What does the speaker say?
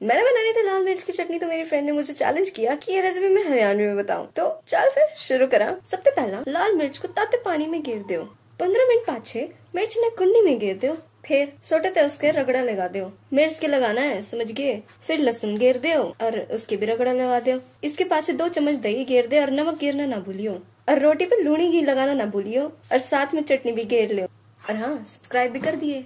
मैंने बनानी थी लाल मिर्च की चटनी तो मेरी फ्रेंड ने मुझे चैलेंज किया कि ये रेसिपी मैं हरियाणवी में बताऊँ। तो चल फिर, शुरू करा। सबसे पहला, लाल मिर्च को ताते पानी में गिर दो पंद्रह मिनट पाछे मिर्च ने कुंडी में गिर दो फिर सोटे ते उसके रगड़ा लगा दो मिर्च के लगाना है, समझ गए? फिर लहसुन गिर दो और उसके भी रगड़ा लगा दो इसके पाछे दो चम्मच दही गिर दे और नमक गिरना ना भूलियो। और रोटी पे लूणी घी लगाना ना भूलियो और साथ में चटनी भी घेर लो और हाँ सब्सक्राइब भी कर दिए।